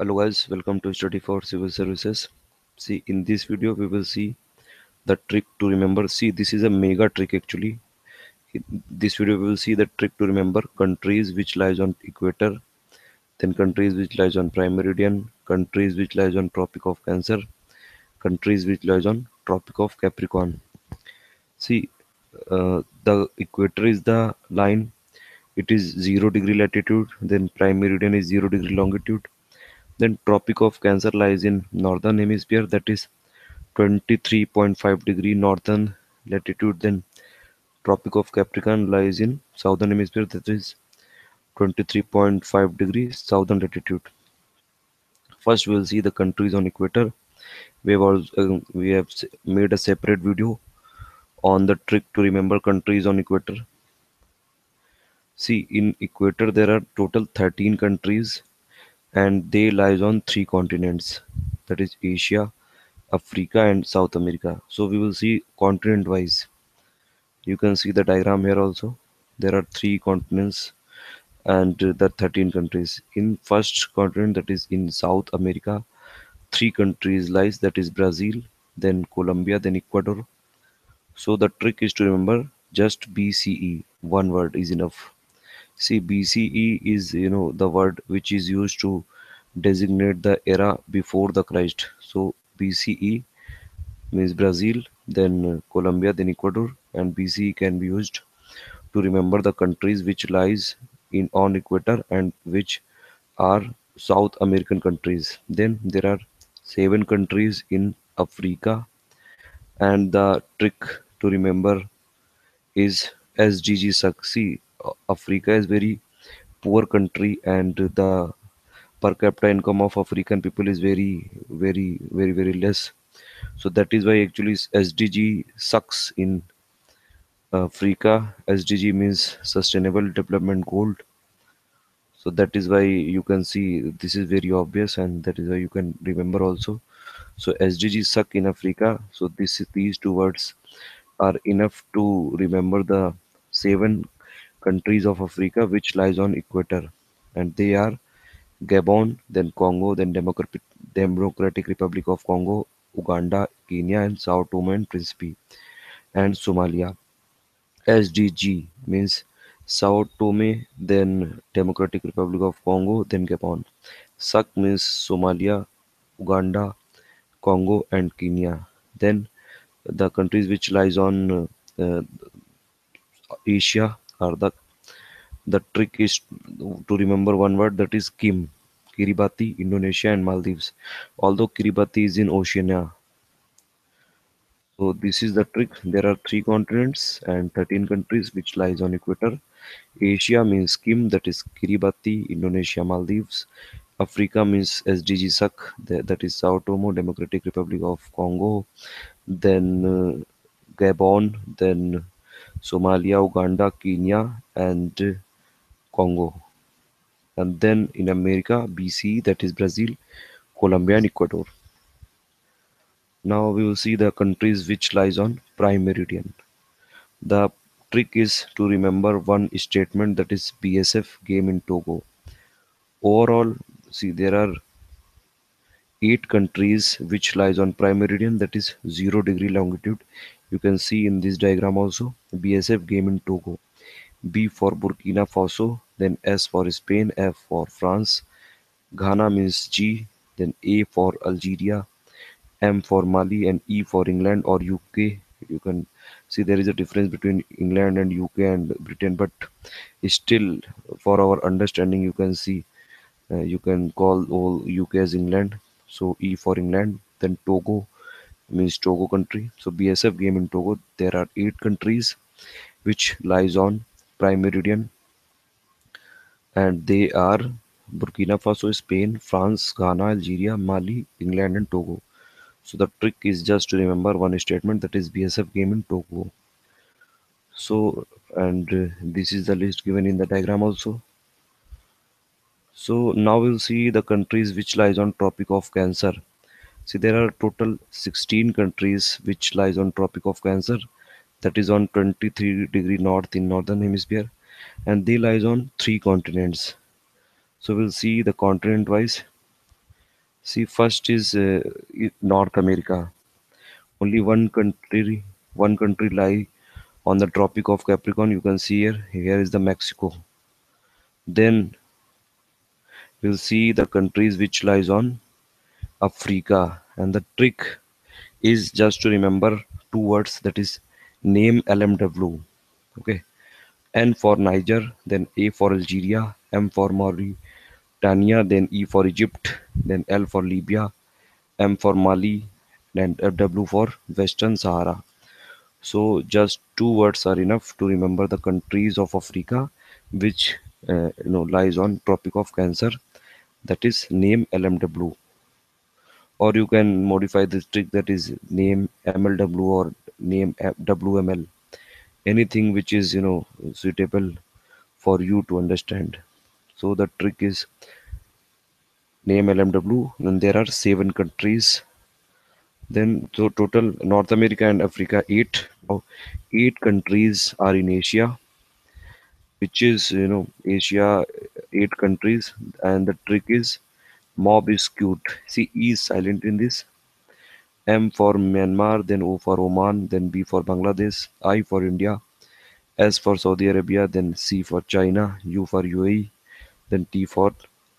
Hello guys, welcome to study for civil services. See, in this video we will see the trick to remember. See, this is a mega trick actually. In this video we will see the trick to remember countries which lies on equator, then countries which lies on prime meridian, countries which lies on Tropic of Cancer, countries which lies on Tropic of Capricorn. See, uh, the equator is the line. It is zero degree latitude. Then prime meridian is zero degree longitude then Tropic of Cancer lies in northern hemisphere that is 23.5 degree northern latitude. Then Tropic of Capricorn lies in southern hemisphere that is 23.5 degree southern latitude. First we will see the countries on equator. We have also, uh, we have made a separate video on the trick to remember countries on equator. See in equator there are total 13 countries and they lies on three continents that is Asia, Africa and South America. So we will see continent wise. You can see the diagram here also. There are three continents and the 13 countries. In first continent that is in South America, three countries lies that is Brazil, then Colombia, then Ecuador. So the trick is to remember just BCE. One word is enough. See, BCE is you know the word which is used to designate the era before the Christ. So BCE means Brazil, then Colombia, then Ecuador, and BCE can be used to remember the countries which lies in on equator and which are South American countries. Then there are seven countries in Africa, and the trick to remember is SDG See, Africa is very poor country and the per capita income of African people is very, very, very, very less. So that is why actually SDG sucks in Africa. SDG means Sustainable Development Goal. So that is why you can see this is very obvious and that is why you can remember also. So SDG suck in Africa. So this these two words are enough to remember the seven countries of Africa which lies on equator and they are Gabon, then Congo, then Democratic Republic of Congo, Uganda, Kenya, and Sao Tome and Principe, and Somalia. SDG means Sao Tome, then Democratic Republic of Congo, then Gabon. SUC means Somalia, Uganda, Congo, and Kenya. Then the countries which lies on uh, Asia are the trick is to remember one word that is Kim, Kiribati, Indonesia and Maldives. Although Kiribati is in Oceania. So this is the trick. There are three continents and 13 countries which lies on equator. Asia means Kim, that is Kiribati, Indonesia, Maldives. Africa means SDG SUC, that is Sao Tome, Democratic Republic of Congo. Then uh, Gabon, then Somalia, Uganda, Kenya, and Congo. And then in America, BC, that is Brazil, Colombia, and Ecuador. Now we will see the countries which lies on prime meridian. The trick is to remember one statement that is BSF game in Togo. Overall, see there are eight countries which lies on prime meridian that is zero degree longitude. You can see in this diagram also BSF game in Togo. B for Burkina Faso, then S for Spain, F for France, Ghana means G, then A for Algeria, M for Mali, and E for England or UK. You can see there is a difference between England and UK and Britain, but still, for our understanding, you can see uh, you can call all UK as England. So E for England, then Togo means Togo country. So BSF game in Togo. There are eight countries which lies on prime meridian and they are Burkina Faso, Spain, France, Ghana, Algeria, Mali, England and Togo. So the trick is just to remember one statement that is BSF game in Togo. So and uh, this is the list given in the diagram also. So now we'll see the countries which lies on Tropic of Cancer. See there are total 16 countries which lies on Tropic of Cancer. That is on 23 degree north in northern hemisphere and they lies on three continents. So we'll see the continent wise see first is uh, north america. Only one country one country lie on the tropic of capricorn. You can see here here is the mexico. Then we'll see the countries which lies on africa. And the trick is just to remember two words that is name lmw okay? N for niger then a for algeria m for mauritania then e for egypt then l for libya m for mali and w for western sahara. So just two words are enough to remember the countries of africa which uh, you know lies on tropic of cancer. That is name lmw or you can modify this trick that is name mlw or name wml anything which is you know suitable for you to understand. So the trick is name lmw and there are seven countries. Then so total north america and africa eight. Eight countries are in asia which is you know asia eight countries. And the trick is mob is cute. See e is silent in this. M for myanmar then o for oman then b for bangladesh i for india s for saudi arabia then c for china u for uae then t for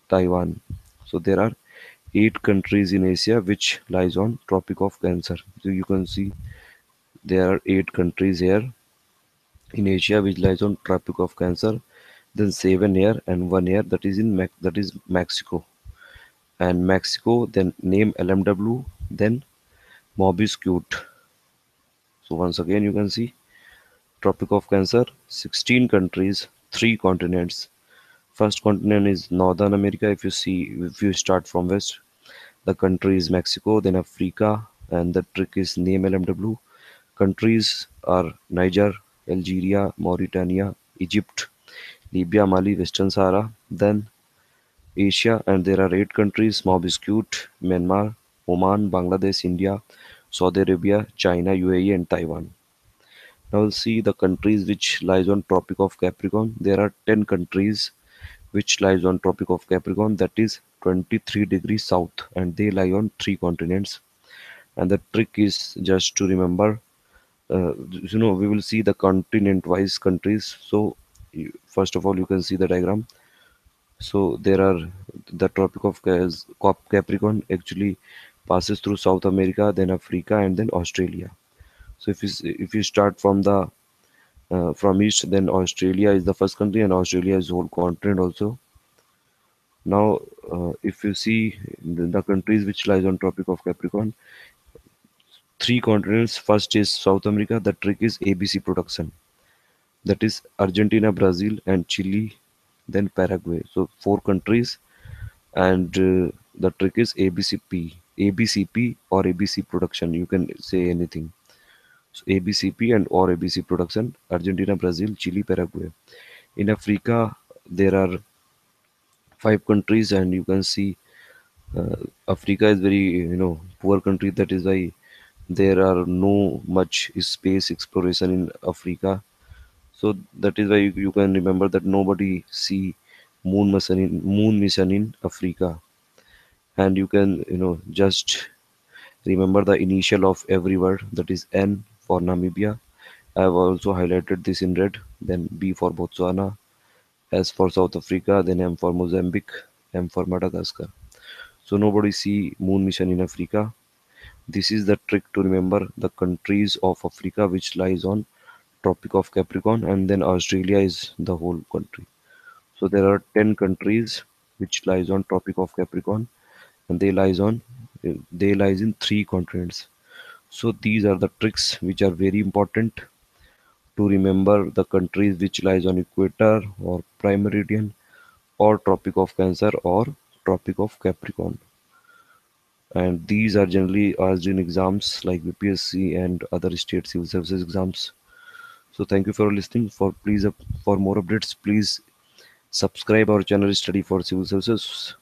taiwan. So there are eight countries in asia which lies on tropic of cancer. So you can see there are eight countries here in Asia which lies on Tropic of Cancer, then seven here and one here that is in Mex- that is Mexico, and Mexico then name LMW then Mobiscute. So once again you can see Tropic of Cancer, 16 countries, three continents. First continent is Northern America. If you see, if you start from west, the country is Mexico, then Africa, and the trick is name LMW. Countries are Niger, Algeria, Mauritania, Egypt, Libya, Mali, Western Sahara, then Asia, and there are eight countries: Mobiscute, Myanmar, Oman, Bangladesh, India, Saudi Arabia, China, UAE, and Taiwan. Now we'll see the countries which lies on Tropic of Capricorn. There are 10 countries which lies on Tropic of Capricorn that is 23 degrees south and they lie on three continents. And the trick is just to remember uh, you know we will see the continent wise countries so first of all you can see the diagram so there are the tropic of Cap- capricorn actually passes through south america then africa and then australia. So if you if you start from the uh, from east then australia is the first country and australia is whole continent also. Now uh, if you see the, the countries which lies on tropic of capricorn three continents first is south america the trick is abc production. That is Argentina, Brazil, and Chile, then Paraguay. So four countries, and uh, the trick is ABCP, ABCP or ABC production. You can say anything. So ABCP and or ABC production. Argentina, Brazil, Chile, Paraguay. In Africa, there are five countries, and you can see uh, Africa is very you know poor country. That is why there are no much space exploration in Africa so that is why you, you can remember that nobody see moon mission in moon mission in africa. And you can you know just remember the initial of every word that is n for namibia. I have also highlighted this in red then b for botswana s for south africa then m for mozambique m for madagascar. So nobody see moon mission in africa. This is the trick to remember the countries of africa which lies on Tropic of Capricorn, and then Australia is the whole country. So there are 10 countries which lies on Tropic of Capricorn, and they lies on they lies in three continents. So these are the tricks which are very important to remember the countries which lies on equator or prime meridian or Tropic of Cancer or Tropic of Capricorn. And these are generally asked in exams like BPSC and other state civil services exams. So thank you for listening. For please uh, for more updates, please subscribe our channel Study for Civil Services.